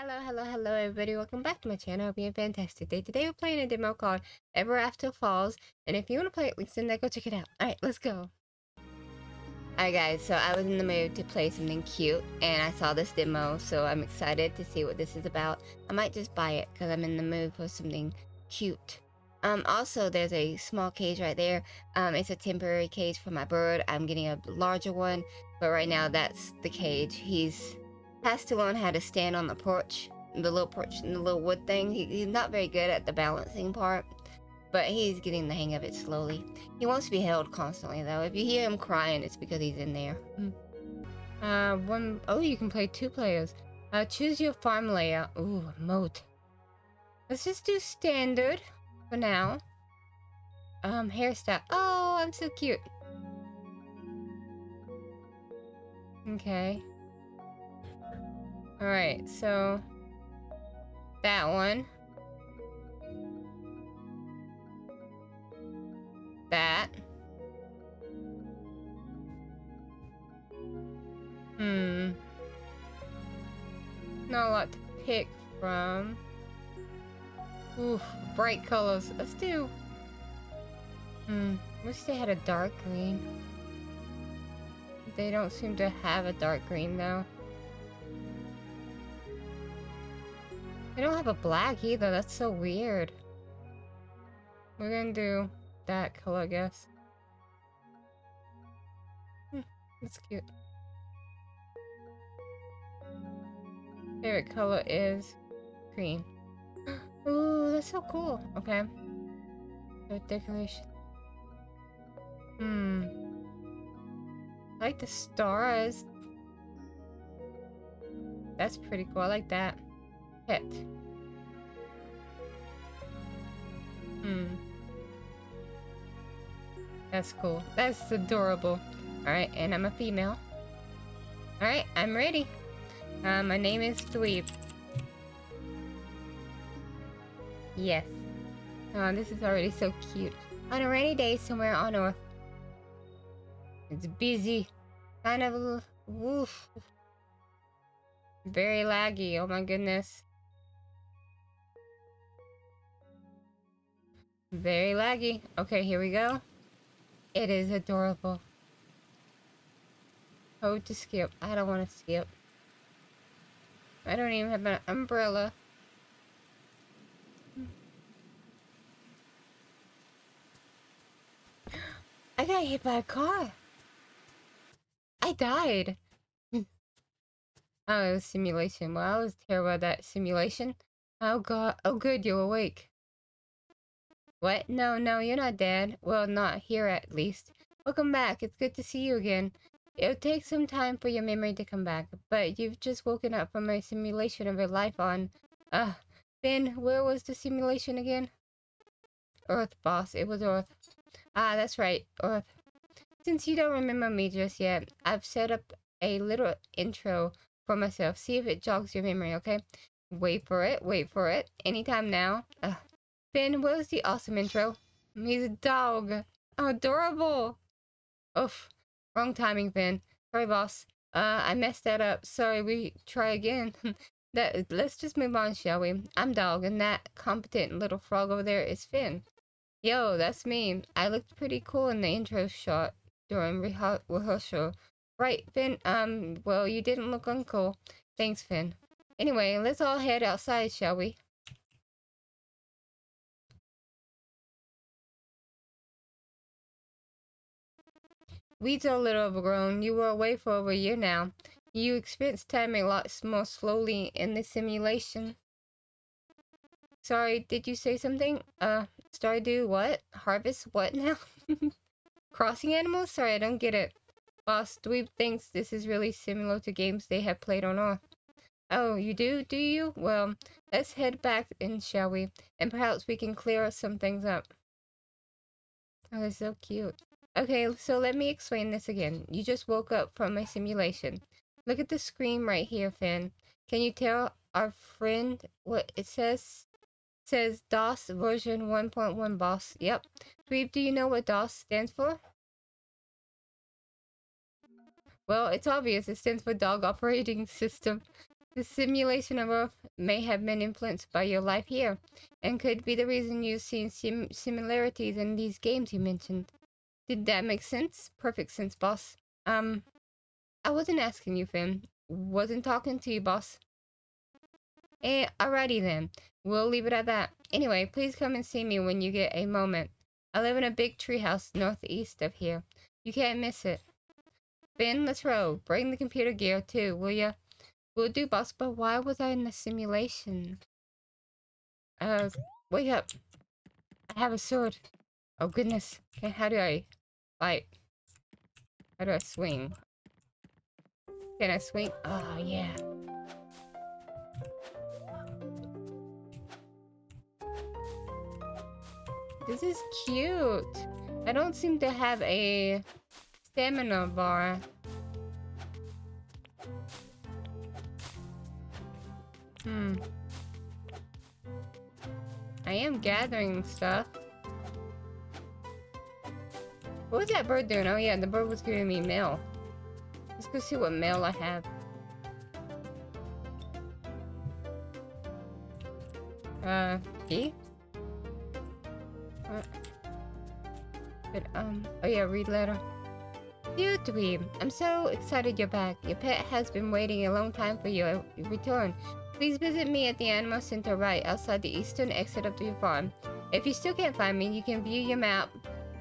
Hello, hello, hello everybody. Welcome back to my channel. Have a fantastic day. Today we're playing a demo called Ever After Falls. And if you want to play it, links in there. Go check it out. Alright, let's go. Alright guys, so I was in the mood to play something cute. And I saw this demo, so I'm excited to see what this is about. I might just buy it because I'm in the mood for something cute. Um, also, there's a small cage right there. Um, it's a temporary cage for my bird. I'm getting a larger one. But right now, that's the cage. He's has to learn how to stand on the porch, the little porch, and the little wood thing. He, he's not very good at the balancing part, but he's getting the hang of it slowly. He wants to be held constantly, though. If you hear him crying, it's because he's in there. Hmm. Uh, one, oh, you can play two players. Uh, choose your farm layout. Ooh, mode. Let's just do standard for now. Um, hairstyle. Oh, I'm so cute. Okay. Alright, so that one. That. Hmm. Not a lot to pick from. Oof, bright colors. Let's do. Hmm. Wish they had a dark green. They don't seem to have a dark green though. They don't have a black either. That's so weird. We're gonna do that color, I guess. Hmm, that's cute. Favorite color is green. Ooh, that's so cool. Okay. Decoration. Hmm. I like the stars. That's pretty cool. I like that pet. Hmm. That's cool. That's adorable. Alright, and I'm a female. Alright, I'm ready. Uh, my name is Dweeb. Yes. Oh, this is already so cute. On a rainy day somewhere on Earth. It's busy. Kind of... Woof. Very laggy, oh my goodness. Very laggy. Okay, here we go. It is adorable. Code to skip. I don't want to skip. I don't even have an umbrella. I got hit by a car. I died. oh, it was simulation. Well, I was terrible at that simulation. Oh god. Oh good, you're awake. What? No, no, you're not dead. Well, not here at least. Welcome back. It's good to see you again. It'll take some time for your memory to come back, but you've just woken up from a simulation of your life on... Uh, Finn, where was the simulation again? Earth, boss. It was Earth. Ah, that's right. Earth. Since you don't remember me just yet, I've set up a little intro for myself. See if it jogs your memory, okay? Wait for it. Wait for it. Anytime now. Ugh. Finn, what was the awesome intro? He's a dog. Adorable. Oof. Wrong timing, Finn. Sorry, boss. Uh, I messed that up. Sorry, we try again. that Let's just move on, shall we? I'm Dog, and that competent little frog over there is Finn. Yo, that's me. I looked pretty cool in the intro shot during rehearsal. Right, Finn? Um, well, you didn't look uncool. Thanks, Finn. Anyway, let's all head outside, shall we? Weeds are a little overgrown. You were away for over a year now. You experience time a lot more slowly in the simulation. Sorry, did you say something? Uh, Stardew what? Harvest what now? Crossing animals? Sorry, I don't get it. Boss Dweeb thinks this is really similar to games they have played on Earth. Oh, you do, do you? Well, let's head back in, shall we? And perhaps we can clear some things up. Oh, they're so cute. Okay, so let me explain this again. You just woke up from a simulation. Look at the screen right here, Finn. Can you tell our friend what it says? It says DOS version 1.1 boss. Yep. Dweeb, do you know what DOS stands for? Well, it's obvious. It stands for Dog Operating System. The simulation of Earth may have been influenced by your life here, and could be the reason you've seen sim similarities in these games you mentioned. Did that make sense? Perfect sense, boss. Um, I wasn't asking you, Finn. Wasn't talking to you, boss. Eh, alrighty then. We'll leave it at that. Anyway, please come and see me when you get a moment. I live in a big treehouse northeast of here. You can't miss it. Finn, let's roll. Bring the computer gear too, will ya? Will do, boss, but why was I in the simulation? Uh, wake up. I have a sword. Oh goodness. Okay, how do I fight? How do I swing? Can I swing? Oh yeah. This is cute. I don't seem to have a stamina bar. Hmm. I am gathering stuff. What was that bird doing? Oh yeah, the bird was giving me mail. Let's go see what mail I have. Uh, key? What? But, um, oh yeah, read letter. Dear Dweeb, I'm so excited you're back. Your pet has been waiting a long time for your return. Please visit me at the Animal Center right outside the eastern exit of the farm. If you still can't find me, you can view your map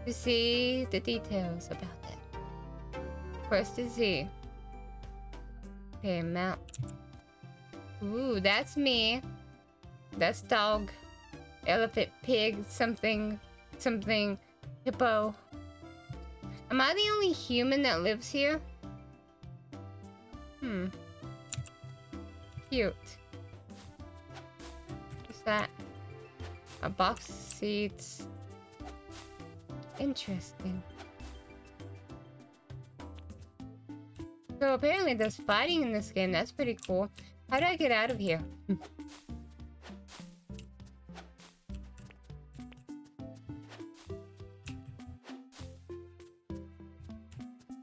to see the details about it. Press the Z. Okay, map. Ooh, that's me. That's dog. Elephant, pig, something, something, hippo. Am I the only human that lives here? Hmm. Cute What's that? A box seats. Interesting. So apparently there's fighting in this game. That's pretty cool. How do I get out of here?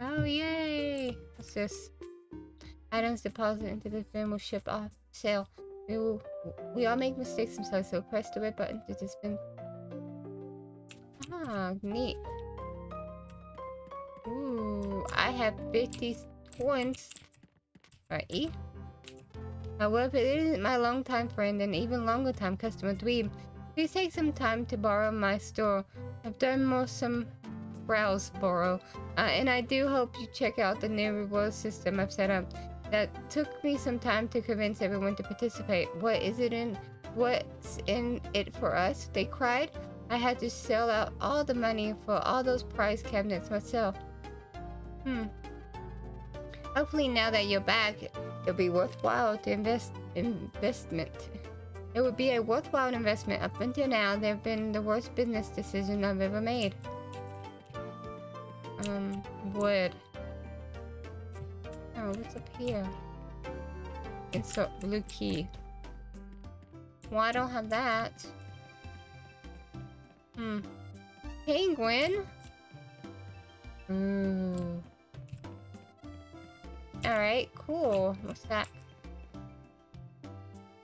oh, yay! What's this? Items deposited into the film will ship off sale. We, will, we all make mistakes sometimes, so press the red button to disband. Neat. Ooh, I have 50 coins. Alright, E. However, it isn't my longtime friend and even longer time customer Dweeb. Please take some time to borrow my store. I've done more some browse borrow. Uh, and I do hope you check out the new reward system I've set up. That took me some time to convince everyone to participate. What is it in? What's in it for us? They cried. I had to sell out all the money for all those prize cabinets myself. Hmm. Hopefully now that you're back, it'll be worthwhile to invest investment. It would be a worthwhile investment. Up until now, they've been the worst business decision I've ever made. Um, wood. Oh, what's up here? A blue key. Well, I don't have that. Hmm. Penguin? Ooh. Alright, cool. What's that?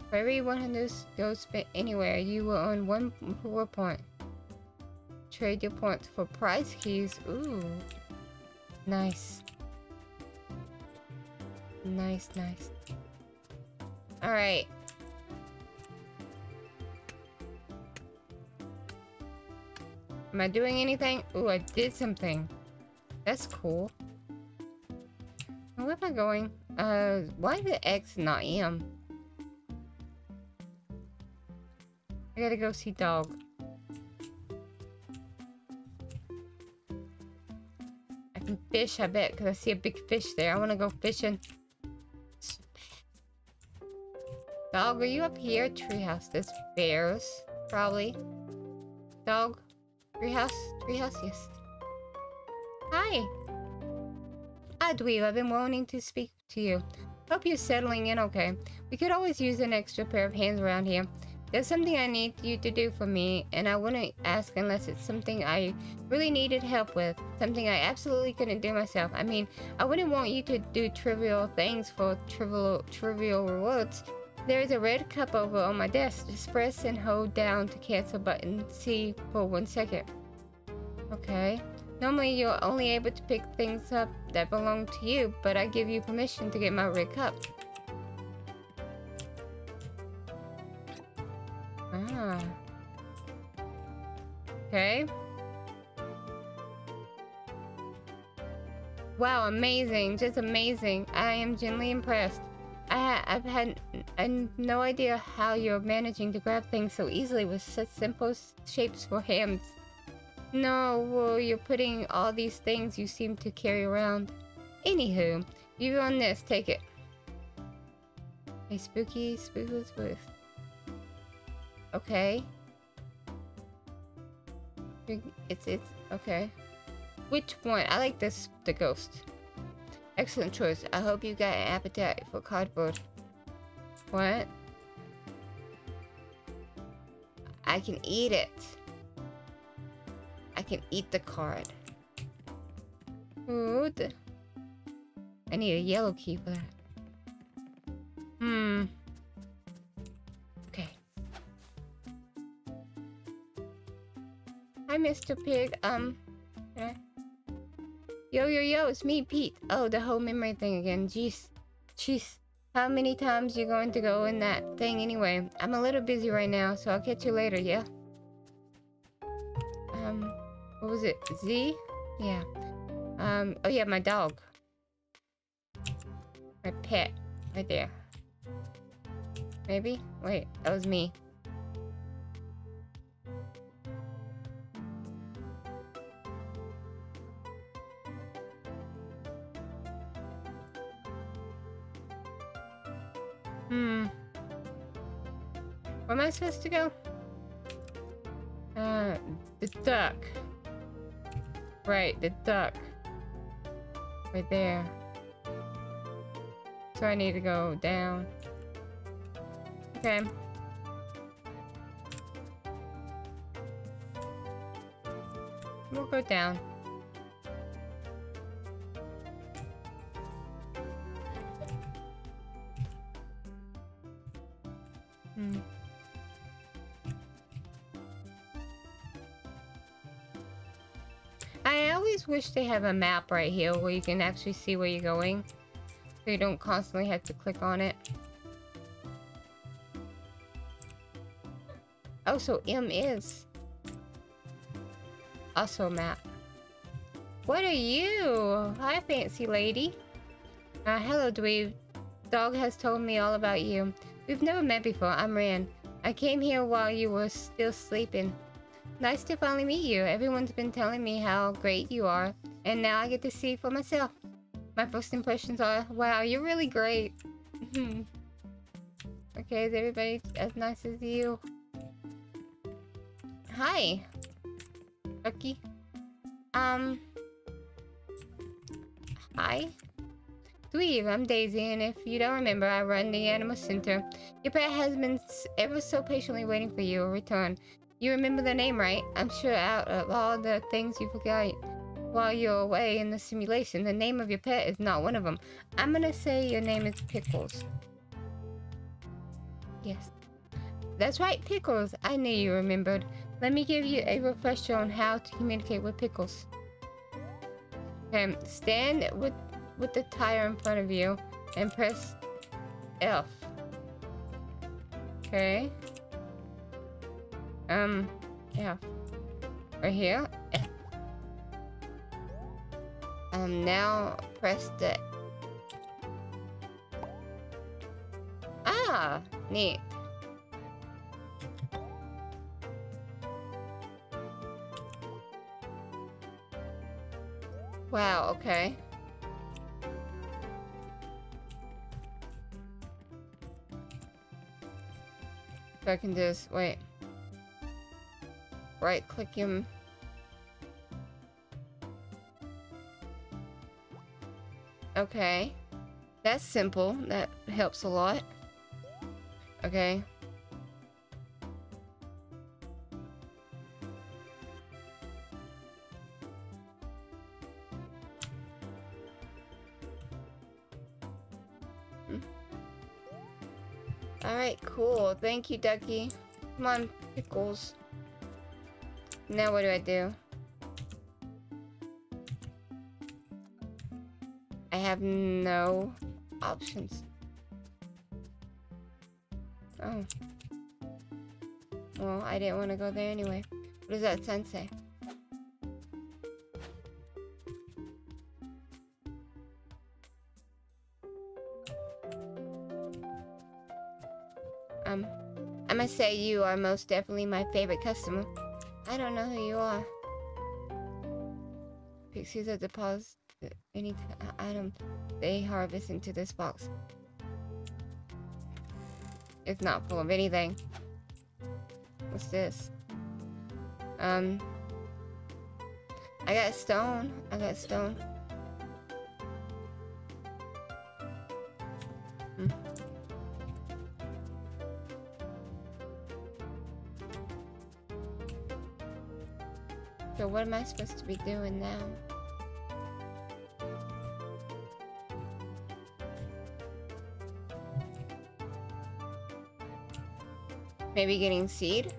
For every 100 goes spent anywhere, you will earn one power point. Trade your points for prize keys. Ooh. Nice. Nice, nice. Alright. Am I doing anything? Oh, I did something. That's cool. Where am I going? Uh, why the X not M? I gotta go see dog. I can fish, I bet, because I see a big fish there. I want to go fishing. Dog, are you up here? Treehouse. There's bears, probably. Dog? Treehouse? Treehouse? Yes. Hi. Hi. I've been wanting to speak to you. Hope you're settling in okay. We could always use an extra pair of hands around here. There's something I need you to do for me, and I wouldn't ask unless it's something I really needed help with. Something I absolutely couldn't do myself. I mean, I wouldn't want you to do trivial things for trivial trivial rewards. There is a red cup over on my desk. Just press and hold down to cancel button C for one second. Okay. Normally you're only able to pick things up that belong to you, but I give you permission to get my red cup. Ah. Okay. Wow, amazing. Just amazing. I am genuinely impressed. I ha I've had I no idea how you're managing to grab things so easily with such simple shapes for hands. No, well, you're putting all these things you seem to carry around. Anywho, you on this, take it. A spooky, spooky booth. Okay. It's, it's, okay. Which one? I like this, the ghost. Excellent choice. I hope you got an appetite for cardboard. What? I can eat it. I can eat the card. Food. I need a yellow key for that. Hmm. Okay. Hi, Mr. Pig. Um, Yo, yo, yo, it's me, Pete. Oh, the whole memory thing again. Jeez. Jeez. How many times you going to go in that thing anyway? I'm a little busy right now, so I'll catch you later, yeah? Um, what was it? Z? Yeah. Um, oh yeah, my dog. My pet. Right there. Maybe? Wait, that was me. To go? Uh, the duck. Right, the duck. Right there. So I need to go down. Okay. We'll go down. Hmm. Wish they have a map right here where you can actually see where you're going. So you don't constantly have to click on it. Oh, so M is also a map. What are you? Hi, fancy lady. Uh, hello, dweeb. Dog has told me all about you. We've never met before. I'm Ran. I came here while you were still sleeping. Nice to finally meet you. Everyone's been telling me how great you are, and now I get to see for myself. My first impressions are, wow, you're really great. okay, is everybody as nice as you? Hi. Rookie. Um. Hi. Dweeb, I'm Daisy, and if you don't remember, I run the Animal Center. Your pet has been ever so patiently waiting for your return. You remember the name, right? I'm sure out of all the things you forgot while you're away in the simulation, the name of your pet is not one of them. I'm gonna say your name is Pickles. Yes. That's right, Pickles. I knew you remembered. Let me give you a refresher on how to communicate with Pickles. Okay, stand with with the tire in front of you and press F. Okay. Um, yeah. Right here. Um, now press the... Ah, neat. Wow, okay. I can just, wait right click him. Okay. That's simple. That helps a lot. Okay. Hmm. Alright, cool. Thank you, Ducky. Come on, Pickles. Now what do I do? I have no options. Oh. Well, I didn't want to go there anyway. What does that say? Um, I must say you are most definitely my favorite customer. I don't know who you are. Pixies are deposit any item they harvest into this box. It's not full of anything. What's this? Um, I got stone. I got stone. What am I supposed to be doing now? Maybe getting seed?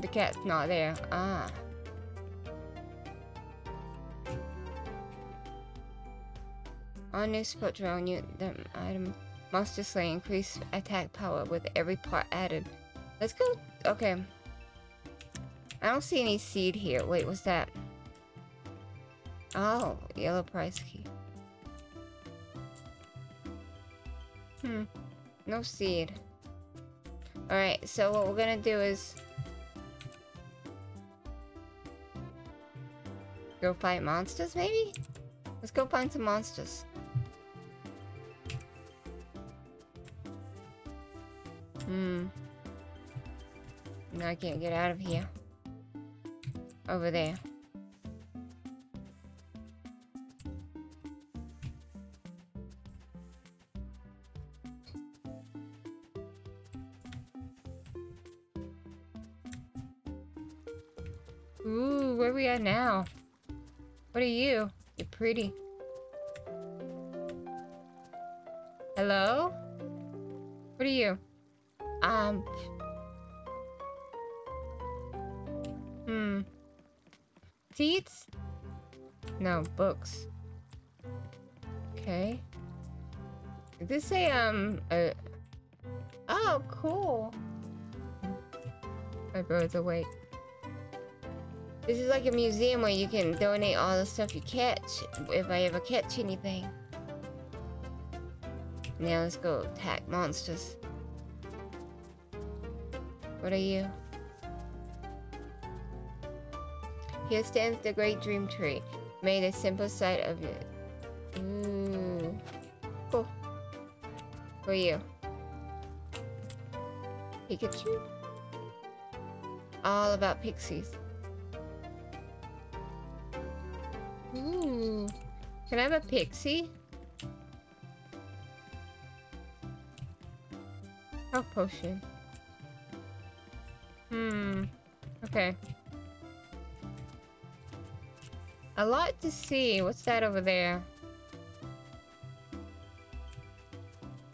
The cat's not there. Ah. On new spot around you, the item Monster Slay increase attack power with every part added. Let's go. Okay. I don't see any seed here. Wait, what's that? Oh, yellow price key. Hmm. No seed. Alright, so what we're gonna do is... Go fight monsters, maybe? Let's go find some monsters. Hmm. I can't get out of here. Over there. Ooh, where we at now? What are you? You're pretty. Hello? What are you? Um. Seats? No, books. Okay. Did this say, um. Oh, cool. My bird's awake. This is like a museum where you can donate all the stuff you catch, if I ever catch anything. Now let's go attack monsters. What are you? Here stands the great dream tree, made a simple sight of it. Ooh. Cool. Who are you? Pikachu? All about pixies. Ooh. Can I have a pixie? Health potion. Hmm. Okay. A lot to see. What's that over there?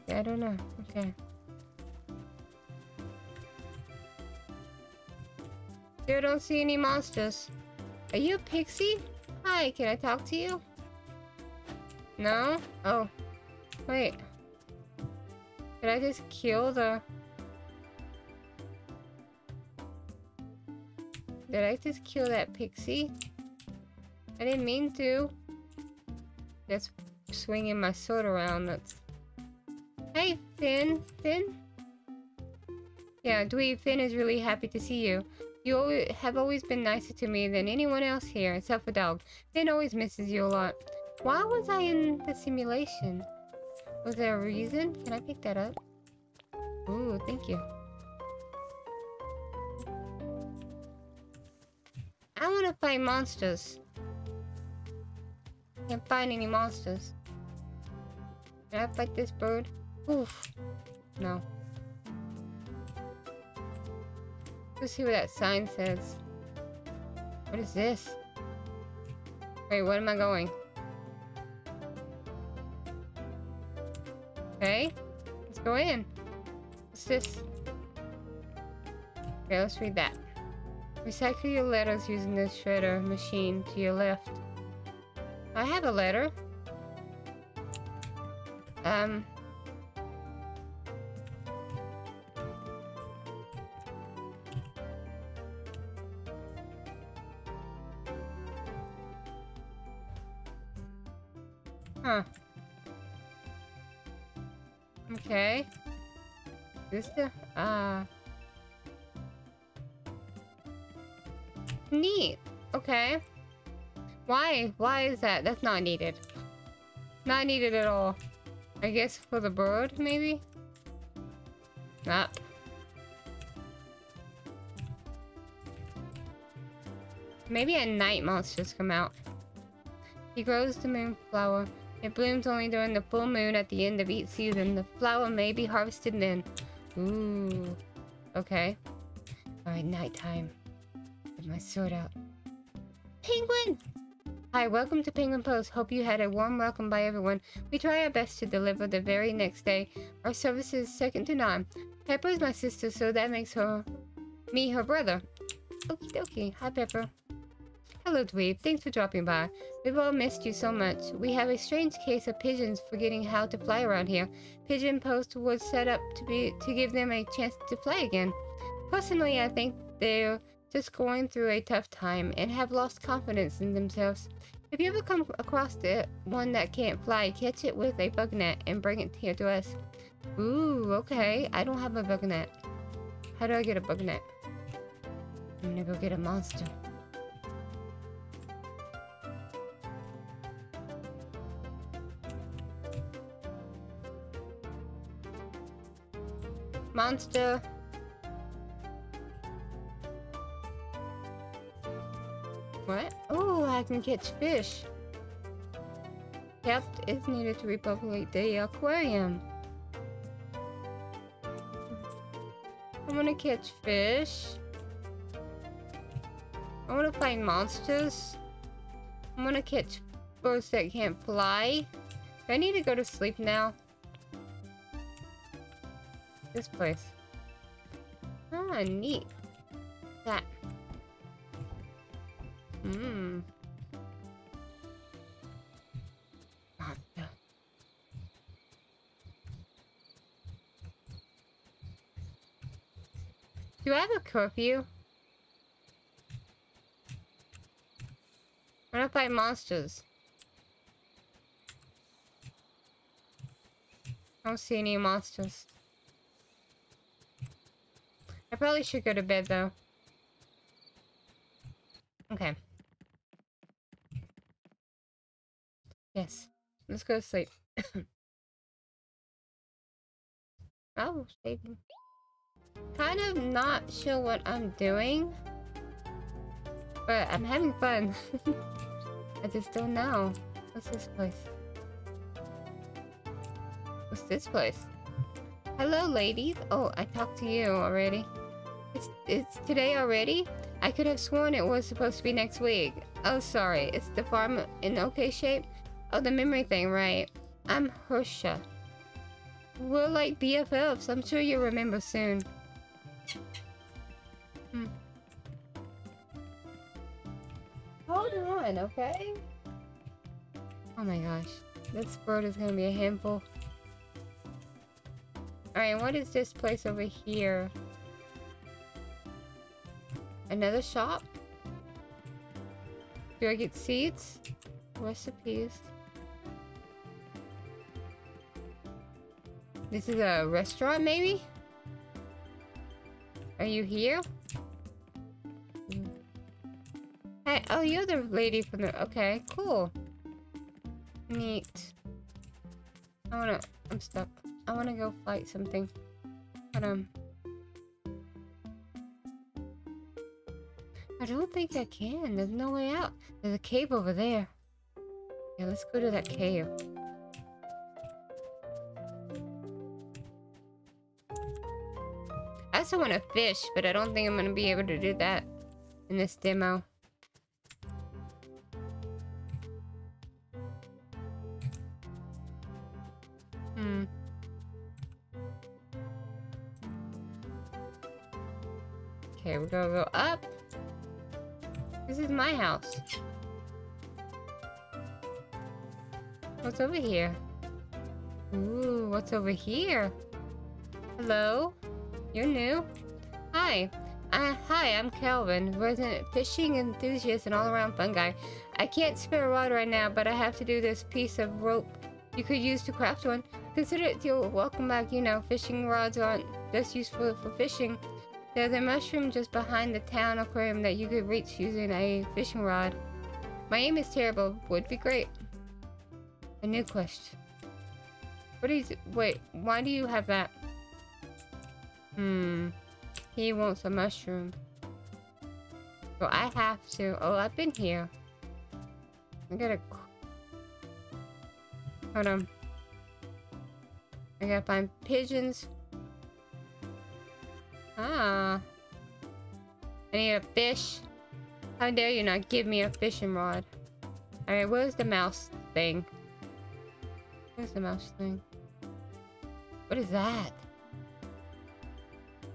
I don't know. Okay. Still don't see any monsters. Are you a pixie? Hi, can I talk to you? No? Oh. Wait. Did I just kill the... Did I just kill that pixie? I didn't mean to. Just swinging my sword around. That's. Hey, Finn. Finn? Yeah, Dweeb, Finn is really happy to see you. You have always been nicer to me than anyone else here, except for Dog. Finn always misses you a lot. Why was I in the simulation? Was there a reason? Can I pick that up? Ooh, thank you. I want to fight monsters. Can't find any monsters. Can I fight this bird? Oof. No. Let's see what that sign says. What is this? Wait, what am I going? Okay. Let's go in. What's this? Okay, let's read that. Recycle your letters using the shredder machine to your left. I have a letter. Um. Huh. Okay. This the Why? Why is that? That's not needed. Not needed at all. I guess for the bird, maybe? Nah. Maybe at night monsters come out. He grows the moonflower. It blooms only during the full moon at the end of each season. The flower may be harvested then. Ooh. Okay. Alright, nighttime. Get my sword out. Penguin! Hi, welcome to Penguin Post. Hope you had a warm welcome by everyone. We try our best to deliver the very next day. Our service is second to none. Pepper is my sister, so that makes her... me her brother. Okie dokie. Hi, Pepper. Hello, Dweeb. Thanks for dropping by. We've all missed you so much. We have a strange case of pigeons forgetting how to fly around here. Pigeon Post was set up to be to give them a chance to fly again. Personally, I think they're just going through a tough time and have lost confidence in themselves. If you ever come across the one that can't fly, catch it with a bug net and bring it here to us. Ooh, okay. I don't have a bug net. How do I get a bug net? I'm gonna go get a monster. Monster. What? Oh, I can catch fish. Depth is needed to repopulate the aquarium. I'm gonna catch fish. I wanna find monsters. I'm gonna catch birds that can't fly. I need to go to sleep now? This place. Ah, neat. That. Do I have a curfew? I to fight monsters. I don't see any monsters. I probably should go to bed though. Okay. Yes. Let's go to sleep. oh, saving. Kind of not sure what I'm doing. But I'm having fun. I just don't know. What's this place? What's this place? Hello, ladies. Oh, I talked to you already. It's, it's today already? I could have sworn it was supposed to be next week. Oh, sorry. It's the farm in okay shape? Oh, the memory thing, right. I'm Hersha. We're like BFFs. I'm sure you'll remember soon. Hmm. Hold on, okay? Oh my gosh. This bird is gonna be a handful. Alright, what is this place over here? Another shop? Do I get seeds? Recipes? This is a restaurant, maybe? Are you here? Oh, you're the lady from the... Okay, cool. Neat. I wanna... I'm stuck. I wanna go fight something. But, um... I don't think I can. There's no way out. There's a cave over there. Yeah, let's go to that cave. also want to fish, but I don't think I'm going to be able to do that in this demo. Hmm. Okay, we're gonna go up. This is my house. What's over here? Ooh, what's over here? Hello? You're new? Hi. Uh, hi, I'm Calvin, resident fishing enthusiast and all-around fun guy. I can't spare a rod right now, but I have to do this piece of rope you could use to craft one. Consider it your welcome back, you know, fishing rods aren't just useful for fishing. There's a mushroom just behind the town aquarium that you could reach using a fishing rod. My aim is terrible, would be great. A new quest. What is- wait, why do you have that? Hmm. He wants a mushroom. So I have to. Oh, I've been here. I gotta. Hold on. I gotta find pigeons. Ah. I need a fish. How dare you not give me a fishing rod? Alright, where's the mouse thing? Where's the mouse thing? What is that?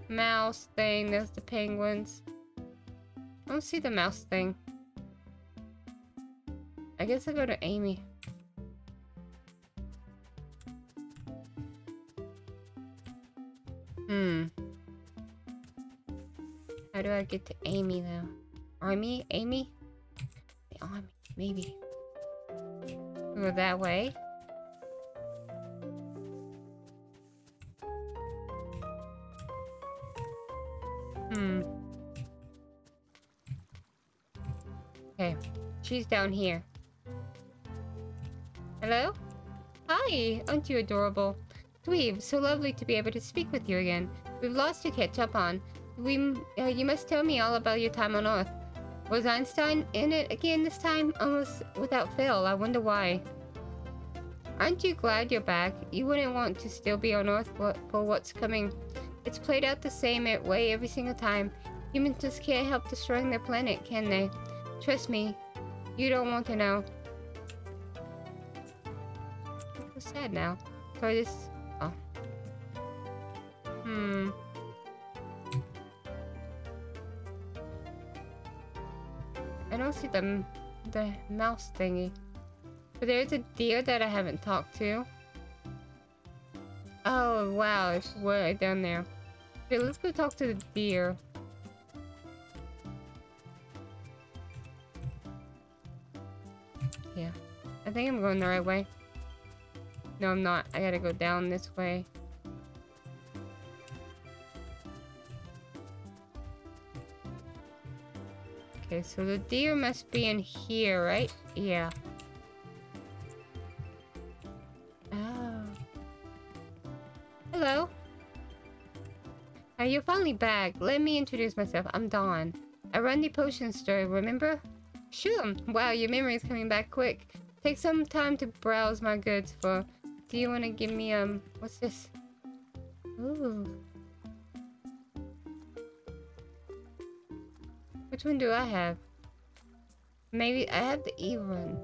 Mouse thing. There's the penguins. I don't see the mouse thing. I guess I go to Amy. Hmm. How do I get to Amy though? Army? Amy? The army, maybe. Go that way. Hmm. Okay. She's down here. Hello? Hi! Aren't you adorable? Dweeb, so lovely to be able to speak with you again. We've lots to catch up on. We, uh, you must tell me all about your time on Earth. Was Einstein in it again this time? Almost without fail. I wonder why. Aren't you glad you're back? You wouldn't want to still be on Earth for what's coming. It's played out the same way every single time. Humans just can't help destroying their planet, can they? Trust me, you don't want to know. I feel sad now. Sorry, this... Oh. Hmm. I don't see the, the mouse thingy. But there's a deer that I haven't talked to. Oh, wow, it's way down there. Okay, let's go talk to the deer. Yeah. I think I'm going the right way. No, I'm not. I gotta go down this way. Okay, so the deer must be in here, right? Yeah. Are finally back? Let me introduce myself. I'm Dawn. I run the potion store, remember? Sure. Wow, your memory is coming back quick. Take some time to browse my goods for... Do you want to give me, um... What's this? Ooh. Which one do I have? Maybe I have the E one.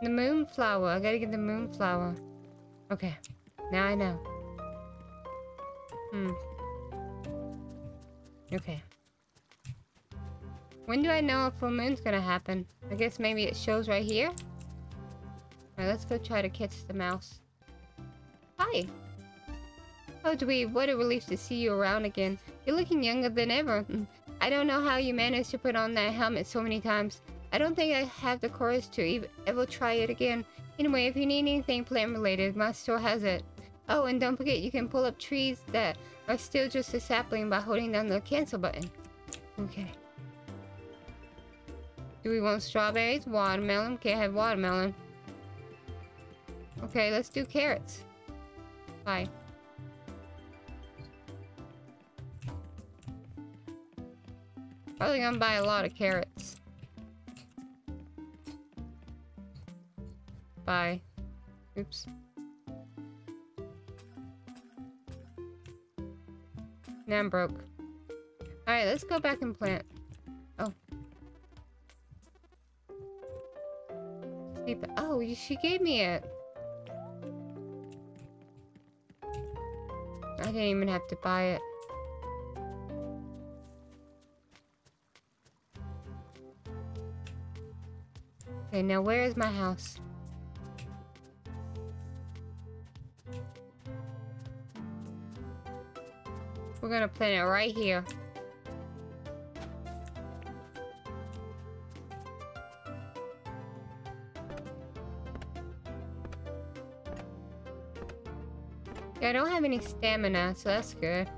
The moonflower. I gotta get the moonflower. Okay. Now I know. Hmm. Okay. When do I know a full moon's gonna happen? I guess maybe it shows right here? Alright, let's go try to catch the mouse. Hi! Oh, Dweeb, what a relief to see you around again. You're looking younger than ever. I don't know how you managed to put on that helmet so many times. I don't think I have the courage to ever try it again. Anyway, if you need anything plant related, my store has it. Oh, and don't forget you can pull up trees that are still just a sapling by holding down the cancel button. Okay. Do we want strawberries? Watermelon? Can't have watermelon. Okay, let's do carrots. Bye. Probably gonna buy a lot of carrots. Bye. Oops. Now I'm broke. Alright, let's go back and plant. Oh. Oh, she gave me it. I didn't even have to buy it. Okay, now where is my house? We're gonna plant it right here. Yeah, I don't have any stamina, so that's good.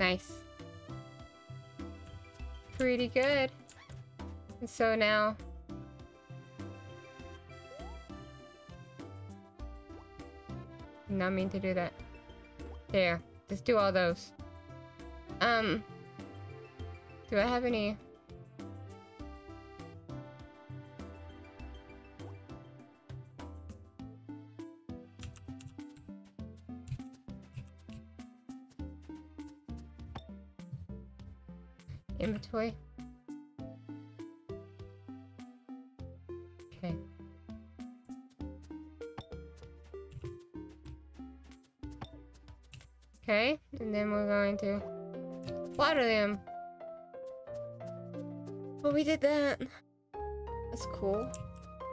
Nice. Pretty good. And so now... Not mean to do that. There. Just do all those. Um... Do I have any...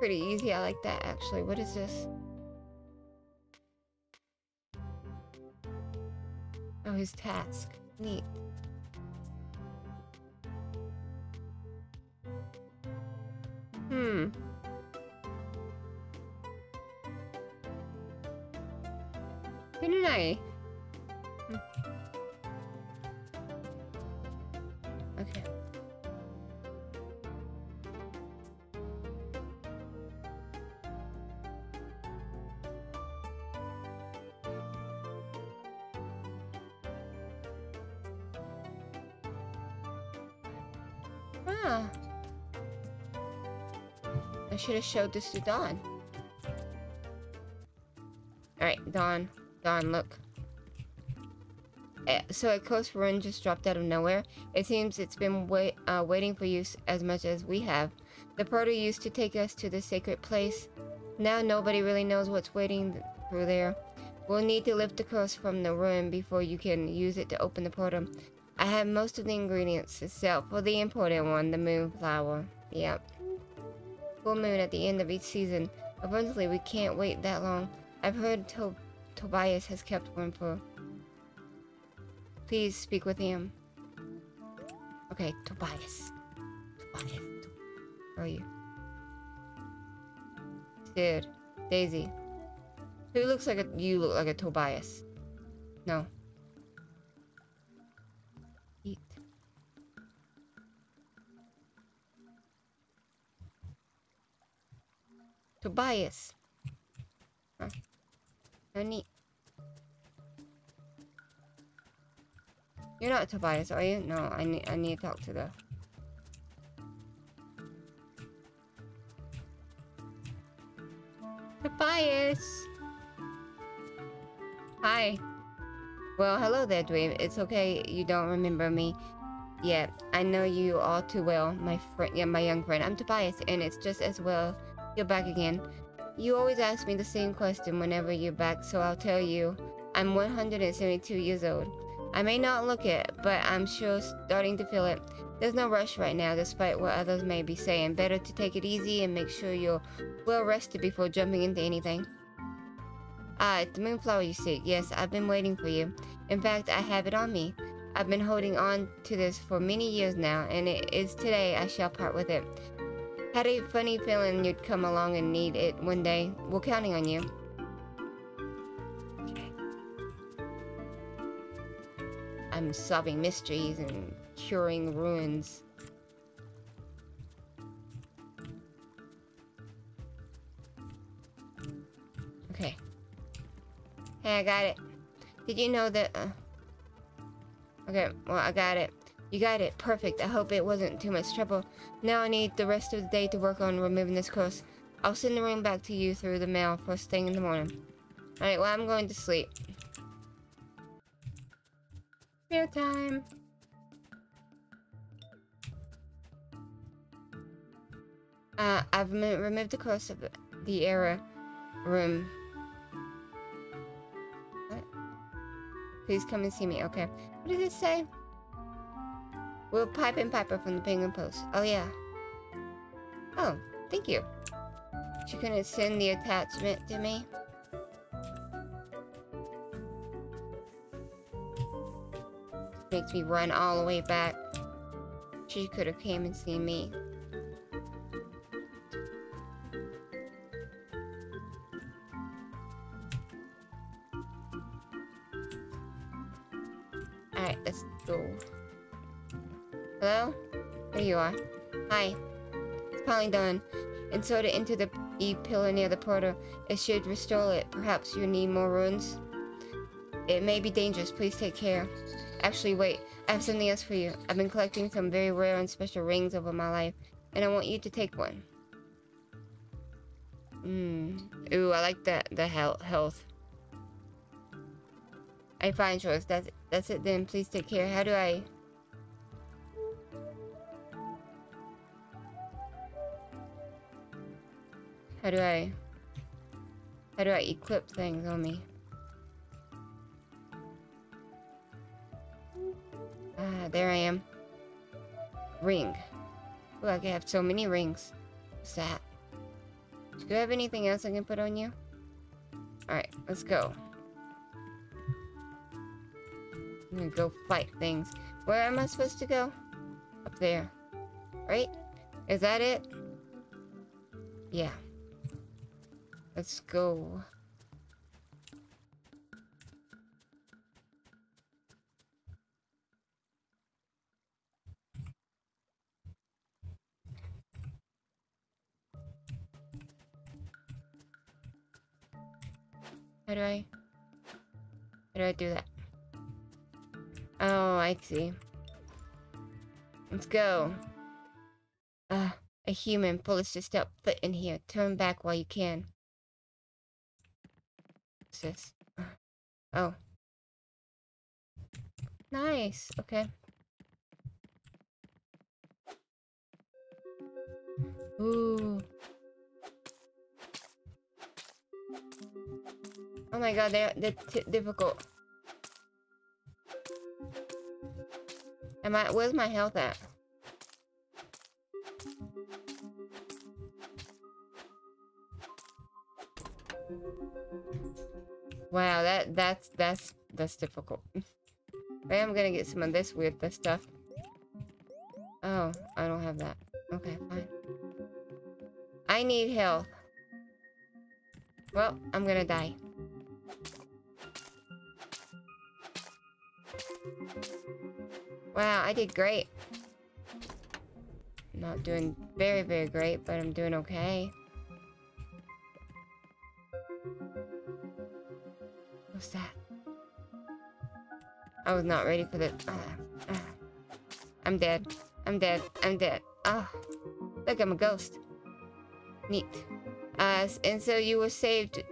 Pretty easy. I like that, actually. What is this? Oh, his task. Neat. Hmm. Didn't I? Hmm. Okay. Have showed this to Dawn. Alright, Dawn. Dawn, look. Uh, so a coast run just dropped out of nowhere. It seems it's been uh, waiting for you as much as we have. The portal used to take us to the sacred place. Now nobody really knows what's waiting through there. We'll need to lift the curse from the ruin before you can use it to open the portal. I have most of the ingredients except for the important one, the moonflower. Yep. Full moon at the end of each season. Eventually, we can't wait that long. I've heard to Tobias has kept one for... Please speak with him. Okay, Tobias. Tobias. Where are you? Sid. Daisy. Who looks like a... You look like a Tobias. No. Tobias. Huh. No neat. You're not Tobias, are you? No, I need I need to talk to the Tobias. Hi. Well, hello there, Dwayne. It's okay you don't remember me. Yeah, I know you all too well, my friend. Yeah, my young friend. I'm Tobias, and it's just as well you're back again. You always ask me the same question whenever you're back, so I'll tell you. I'm 172 years old. I may not look it, but I'm sure starting to feel it. There's no rush right now, despite what others may be saying. Better to take it easy and make sure you're well rested before jumping into anything. Ah, it's the moonflower you seek. Yes, I've been waiting for you. In fact, I have it on me. I've been holding on to this for many years now, and it is today I shall part with it. Had a funny feeling you'd come along and need it one day. We're counting on you. I'm solving mysteries and curing ruins. Okay. Hey, I got it. Did you know that... Uh, Okay, well, I got it. You got it. Perfect. I hope it wasn't too much trouble. Now I need the rest of the day to work on removing this curse. I'll send the ring back to you through the mail first thing in the morning. Alright, well, I'm going to sleep. Spare time. Uh, I've removed the curse of the error room. What? Please come and see me. Okay. What does it say? Will Pipe and Piper from the Penguin Post. Oh, yeah. Oh, thank you. She couldn't send the attachment to me. Makes me run all the way back. She could have came and seen me. Alright, let's go. Hello? There you are. Hi. It's finally done. Insert it into the E pillar near the portal. It should restore it. Perhaps you need more runes? It may be dangerous. Please take care. Actually, wait. I have something else for you. I've been collecting some very rare and special rings over my life, and I want you to take one. Hmm. Ooh, I like that. The health. I find choice. That's. That's it then. Please take care. How do I... How do I... How do I equip things on me? Ah, there I am. Ring. Ooh, I can have so many rings. What's that? Do you have anything else I can put on you? Alright, let's go. I'm gonna go fight things. Where am I supposed to go? Up there. Right? Is that it? Yeah. Let's go. How do I... How do I do that? Oh, I see. Let's go. Uh, a human. Polish just step foot in here. Turn back while you can. This? Oh. Nice. Okay. Ooh. Oh my god, they're, they're difficult. Am I, where's my health at? Wow, that, that's, that's, that's difficult. I'm gonna get some of this weird this stuff. Oh, I don't have that. Okay, fine. I need health. Well, I'm gonna die. Wow, I did great. Not doing very, very great, but I'm doing okay. I was not ready for the... Uh, uh. I'm dead. I'm dead. I'm dead. Oh, look, I'm a ghost. Neat. Uh, and so you were saved...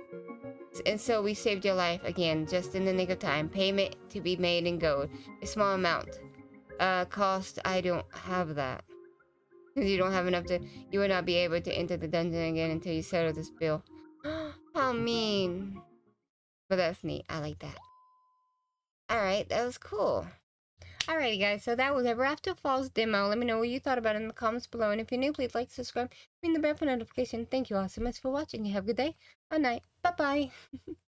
And so we saved your life again, just in the nick of time. Payment to be made in gold. A small amount uh, cost, I don't have that. Because you don't have enough to... You will not be able to enter the dungeon again until you settle this bill. How mean. But that's neat. I like that. Alright, that was cool. Alrighty guys, so that was EverAfter Falls demo. Let me know what you thought about it in the comments below. And if you're new, please like, subscribe, ring the bell for notification. Thank you all so much for watching. You have a good day, a night. Bye-bye.